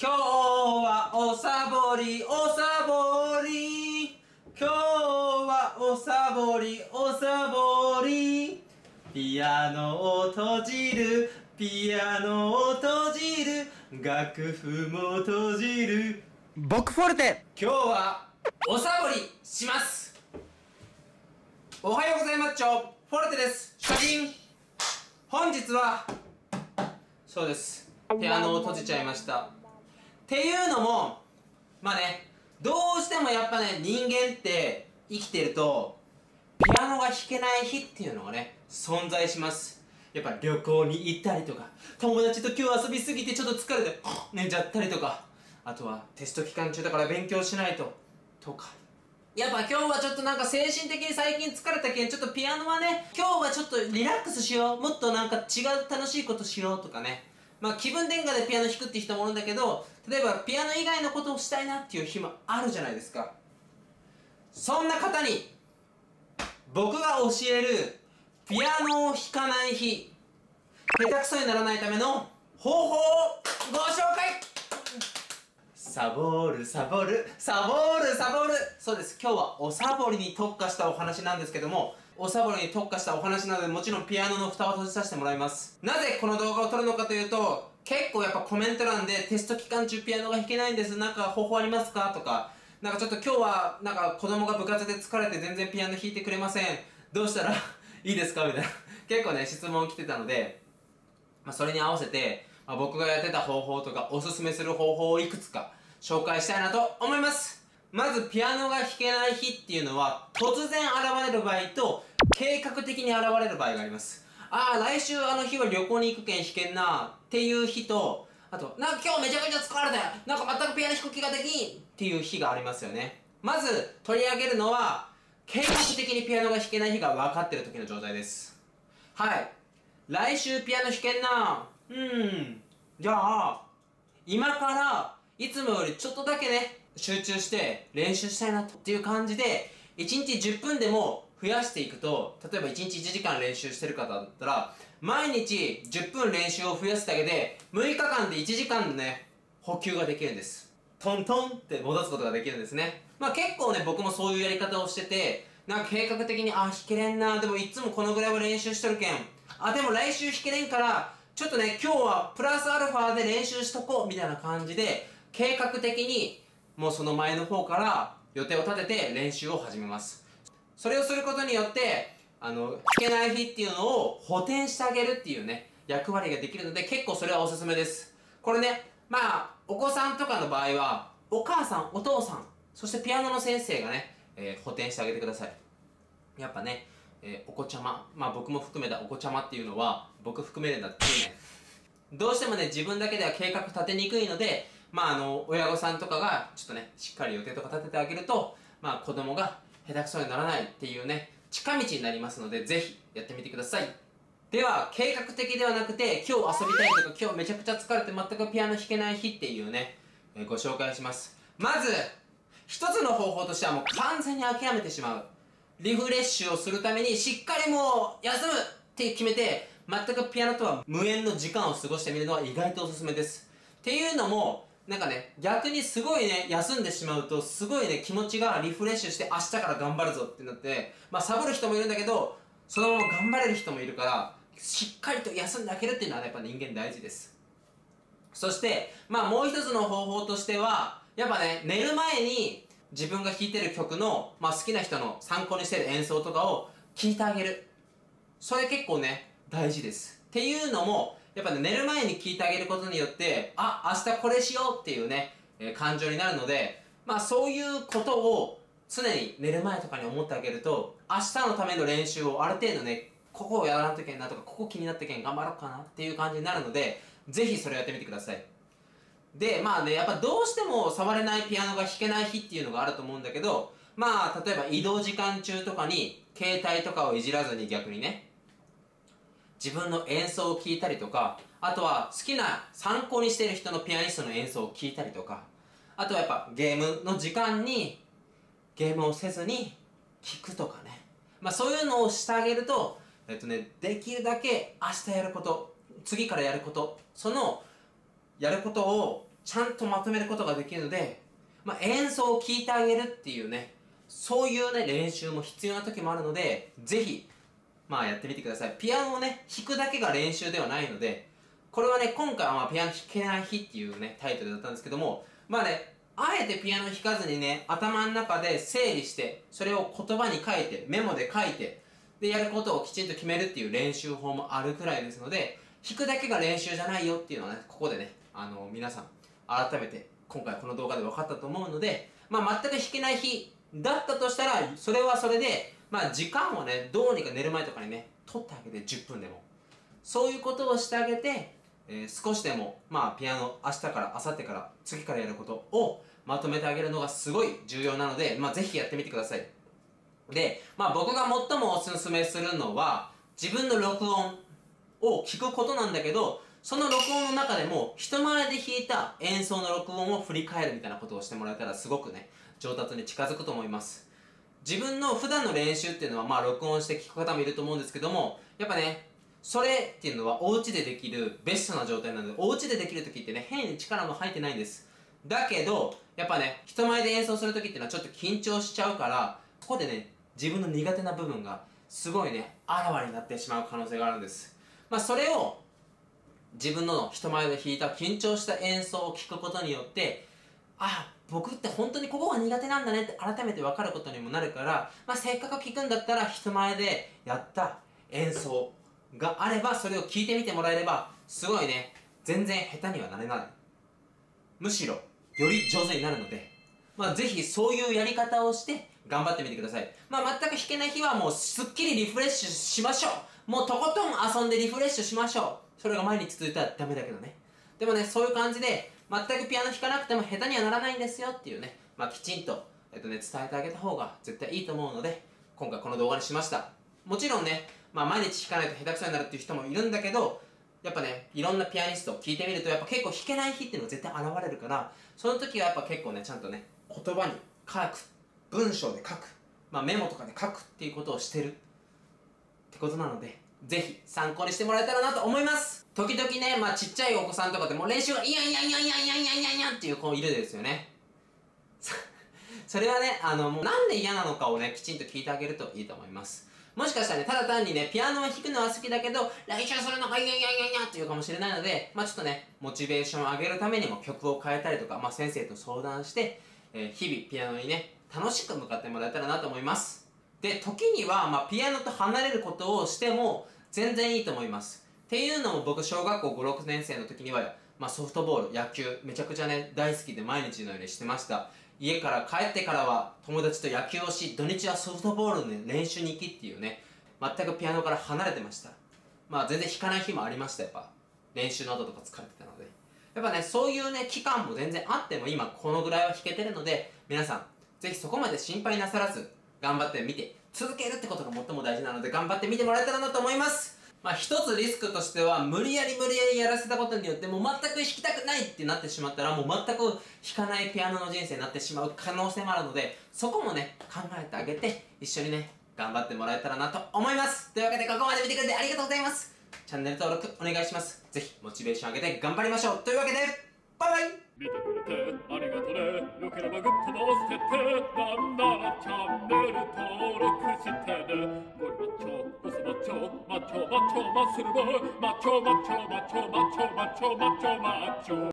今日はおさぼりおさぼり。今日はおさぼりおさぼり。ピアノを閉じるピアノを閉じる。楽譜も閉じる。僕フォルテ。今日はおさぼりします。おはようございます。ちょフォルテです。主人本日はそうです。ピアノを閉じちゃいましたっていうのもまあねどうしてもやっぱね人間って生きてるとピアノが弾けない日っていうのがね存在します。やっぱ旅行に行ったりとか友達と今日遊びすぎてちょっと疲れて寝ちゃったりとかあとはテスト期間中だから勉強しないととか。やっぱ今日はちょっとなんか精神的に最近疲れたけんちょっとピアノはね今日はちょっとリラックスしよう。もっとなんか違う楽しいことしようとかね。まあ気分転換でピアノ弾くって人もいるんだけど例えばピアノ以外のことをしたいなっていう日もあるじゃないですか。そんな方に僕が教えるピアノを弾かない日下手くそにならないための方法をご紹介。サボるサボる。サボるサボる。そうです。今日はおサボりに特化したお話なんですけどもおサボりに特化したお話なのでもちろんピアノの蓋を閉じさせてもらいます。なぜこの動画を撮るのかというと結構やっぱコメント欄でテスト期間中ピアノが弾けないんです。なんか方法ありますか？とか。なんかちょっと今日はなんか子供が部活で疲れて全然ピアノ弾いてくれません。どうしたら いいですか？みたいな。結構ね質問来てたので、まあ、それに合わせて、まあ、僕がやってた方法とかおすすめする方法をいくつか紹介したいなと思います。まずピアノが弾けない日っていうのは突然現れる場合と計画的に現れる場合があります。ああ来週あの日は旅行に行くけん弾けんなっていう日とあとなんか今日めちゃくちゃ疲れてなんか全くピアノ弾く気ができんっていう日がありますよね。まず取り上げるのは計画的にピアノが弾けない日が分かってる時の状態です。はい。来週ピアノ弾けんなうん。じゃあ今からいつもよりちょっとだけね集中して練習したいなっていう感じで1日10分でも増やしていくと例えば1日1時間練習してる方だったら毎日10分練習を増やすだけで6日間で1時間のね補給ができるんです。トントンって戻すことができるんですね。まあ結構ね僕もそういうやり方をしててなんか計画的にあ弾けれんなでもいつもこのぐらいは練習しとるけん。あでも来週弾けれんからちょっとね今日はプラスアルファで練習しとこうみたいな感じで計画的にもうその前の方から予定を立てて練習を始めます。それをすることによってあの弾けない日っていうのを補填してあげるっていうね役割ができるので結構それはおすすめです。これねまあお子さんとかの場合はお母さんお父さんそしてピアノの先生がね、えー、補填してあげてください。やっぱね、えー、お子ちゃままあ僕も含めたお子ちゃまっていうのは僕含めるんだっていうね。どうしてもね自分だけでは計画立てにくいのでまああの親御さんとかがちょっとねしっかり予定とか立ててあげるとまあ子供が下手くそにならないっていうね近道になりますのでぜひやってみてください。では計画的ではなくて今日遊びたいとか今日めちゃくちゃ疲れて全くピアノ弾けない日っていうね、えー、ご紹介します。まず一つの方法としてはもう完全に諦めてしまう。リフレッシュをするためにしっかりもう休むって決めて全くピアノとは無縁の時間を過ごしてみるのは意外とおすすめです。っていうのもなんかね逆にすごいね休んでしまうとすごいね気持ちがリフレッシュして明日から頑張るぞってなってまあサボる人もいるんだけどそのまま頑張れる人もいるからしっかりと休んであげるっていうのは、ね、やっぱ人間大事です。そしてまあもう一つの方法としてはやっぱね寝る前に自分が弾いてる曲の、まあ、好きな人の参考にしてる演奏とかを聴いてあげる。それ結構ね大事です。っていうのもやっぱね、寝る前に聞いてあげることによって、あ、明日これしようっていうね、えー、感情になるので、まあそういうことを常に寝る前とかに思ってあげると、明日のための練習をある程度ね、ここをやらんといけんなとか、ここ気になったけん頑張ろうかなっていう感じになるので、ぜひそれやってみてください。で、まあね、やっぱどうしても触れないピアノが弾けない日っていうのがあると思うんだけど、まあ、例えば移動時間中とかに、携帯とかをいじらずに逆にね、自分の演奏を聴いたりとかあとは好きな参考にしている人のピアニストの演奏を聴いたりとかあとはやっぱゲームの時間にゲームをせずに聴くとかね。まあそういうのをしてあげるとえっとねできるだけ明日やること次からやることそのやることをちゃんとまとめることができるので、まあ、演奏を聴いてあげるっていうねそういうね練習も必要な時もあるのでぜひまあやってみてください。ピアノをね弾くだけが練習ではないのでこれはね今回はまあピアノ弾けない日っていうねタイトルだったんですけどもまあねあえてピアノ弾かずにね頭の中で整理してそれを言葉に書いてメモで書いてでやることをきちんと決めるっていう練習法もあるくらいですので弾くだけが練習じゃないよっていうのはねここでねあの皆さん改めて今回この動画で分かったと思うので、まあ、全く弾けない日だったとしたらそれはそれで、まあ、時間をねどうにか寝る前とかにね取ってあげて10分でも。そういうことをしてあげて、えー、少しでも、まあ、ピアノ明日から明後日から次からやることをまとめてあげるのがすごい重要なので、まあ、ぜひやってみてください。で、まあ、僕が最もおすすめするのは自分の録音を聞くことなんだけどその録音の中でも人前で弾いた演奏の録音を振り返るみたいなことをしてもらえたらすごくね上達に近づくと思います。自分の普段の練習っていうのはまあ録音して聞く方もいると思うんですけどもやっぱねそれっていうのはお家でできるベストな状態なのでお家でできる時ってね変に力も入ってないんです。だけどやっぱね人前で演奏する時っていうのはちょっと緊張しちゃうからここでね自分の苦手な部分がすごいねあらわになってしまう可能性があるんです。まあそれを自分の人前で弾いた緊張した演奏を聴くことによってあ僕って本当にここが苦手なんだねって改めて分かることにもなるから、まあ、せっかく聴くんだったら人前でやった演奏があればそれを聞いてみてもらえればすごいね。全然下手にはなれない。むしろより上手になるので、まあ、ぜひそういうやり方をして頑張ってみてください、まあ、全く弾けない日はもうすっきりリフレッシュしましょう。もうとことん遊んでリフレッシュしましょう。それが毎日続いたらダメだけどね。でもねそういう感じで全くピアノ弾かなくても下手にはならないんですよっていうね、まあ、きちんと、えっとね、伝えてあげた方が絶対いいと思うので今回この動画にしました。もちろんね、まあ、毎日弾かないと下手くそになるっていう人もいるんだけどやっぱねいろんなピアニストを聞いてみるとやっぱ結構弾けない日っていうのが絶対現れるからその時はやっぱ結構ねちゃんとね言葉に書く文章で書く、まあ、メモとかで書くっていうことをしてるってことなのでぜひ参考にしてもらえたらなと思います。時々ね、まあ、ちっちゃいお子さんとかでも練習がいやいやいやいやいやいやいやいやっていう子いるですよね。そ れはねあのもうなんで嫌なのかをねきちんと聞いてあげるといいと思います。もしかしたらねただ単にねピアノを弾くのは好きだけど練習するのがいやいやいやいやっていうかもしれないのでまあちょっとねモチベーションを上げるためにも曲を変えたりとか、まあ、先生と相談して、えー、日々ピアノにね楽しく向かってもらえたらなと思いますで時には、まあ、ピアノと離れることをしても全然いいと思います。っていうのも僕小学校56年生の時には、まあ、ソフトボール野球めちゃくちゃね大好きで毎日のようにしてました。家から帰ってからは友達と野球をし土日はソフトボールの、練習に行きっていうね全くピアノから離れてました。まあ全然弾かない日もありましたやっぱ。練習の後とか疲れてたので。やっぱねそういうね期間も全然あっても今このぐらいは弾けてるので皆さんぜひそこまで心配なさらず頑張ってみて続けるってことが最も大事なので頑張ってみてもらえたらなと思います。まあ一つリスクとしては無理やり無理やりやらせたことによってもう全く弾きたくないってなってしまったらもう全く弾かないピアノの人生になってしまう可能性もあるのでそこもね考えてあげて一緒にね頑張ってもらえたらなと思います。というわけでここまで見てくれてありがとうございます。チャンネル登録お願いします。ぜひモチベーション上げて頑張りましょう。というわけでバイバイ。見てくれてありがとね。よければグッドも押しててなんならチャンネル登録してねゴリマッチョボスマッチョマッチョマッチョマッスルボーマッチョマッチョマッチョマッチョマッチョマッチョマッチョ